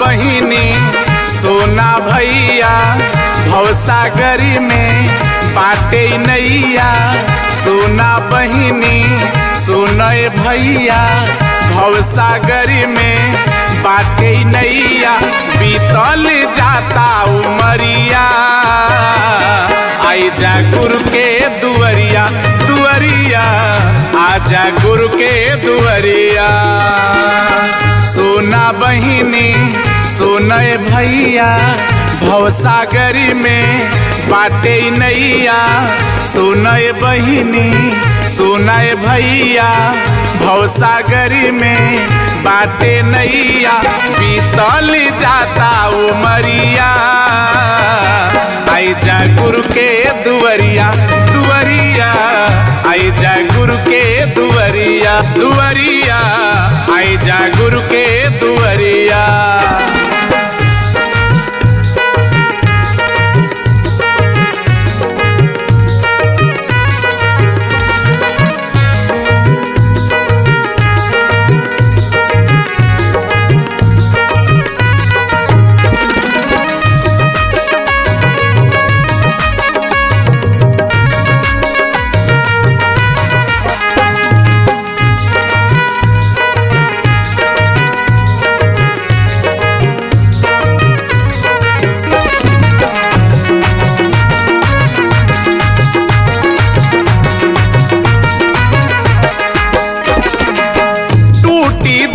बहिनी, सोना भैया, भवसागरी में बाटे नैया। सोना बहिनी, सोनय भैया, भवसागरी में बाटे नैया। बीतल जाता उमरिया। आई जा गुरु के दुअरिया दुअरिया आजा गुरु के दुअरिया सोना बहिनी सोनय भैया, भवसागरी में बाटे नैया। सोनय बहिनी, सोनय भैया, भवसागरी में बाटे नैया। बीतल जाता उमरिया आई जा गुरु के दुअरिया दुअरिया आई जा गुरु के दुअरिया दुवरिया। आई जा गुरु के दुअरिया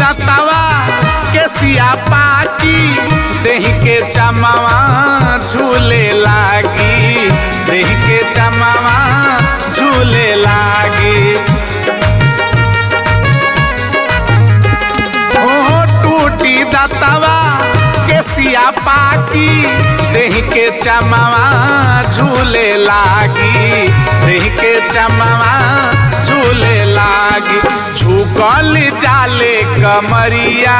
दतवा के सिया पाकी देह के चमावा झूले लागी देह के चमावा झूले लागी। ओ टूटी दतवा के सिया पाकी देह के चमावा झूले लागी देह के चमावा लागी झुकल जाले कमरिया।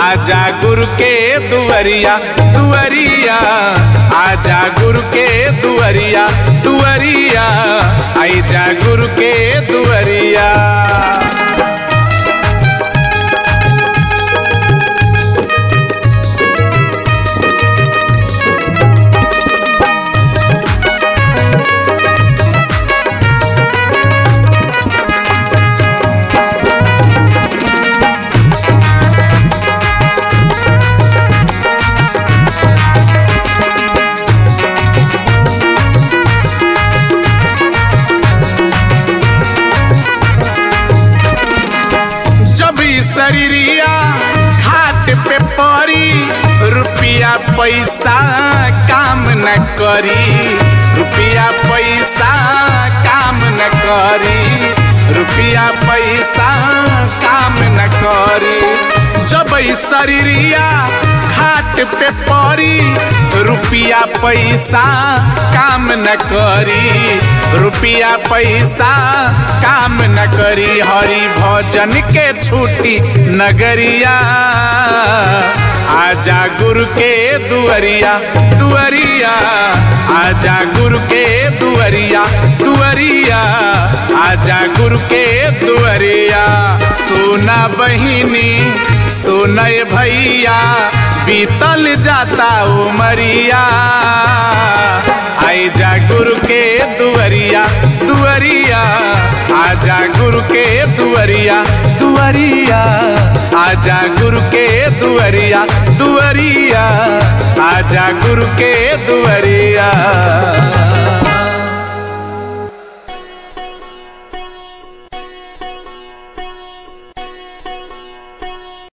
आजा गुरु के दुअरिया दुअरिया आजा गुरु के दुअरिया दुअरिया आई जा गुरु के दुअरिया शरीरिया घाट पे पड़ी, रुपया पैसा काम न करी, रुपया पैसा काम न करी, रुपया पैसा काम न करी। जब शरीरिया घाट पे पड़ी रुपया पैसा काम न करी। रुपया पैसा काम न करी, हरि भजन के छुट्टी नगरिया। आजा गुरु के दुअरिया दुअरिया। आजा गुरु के दुअरिया दुअरिया। आजा गुरु के दुअरिया। सोना बहिनी, सोनय भैया। बीतल जाता उमरिया आई जा गुरु के दुअरिया दुअरिया आजा गुरु के दुअरिया दुअरिया आजा गुरु के दुअरिया दुअरिया आजा गुरु के दुअरिया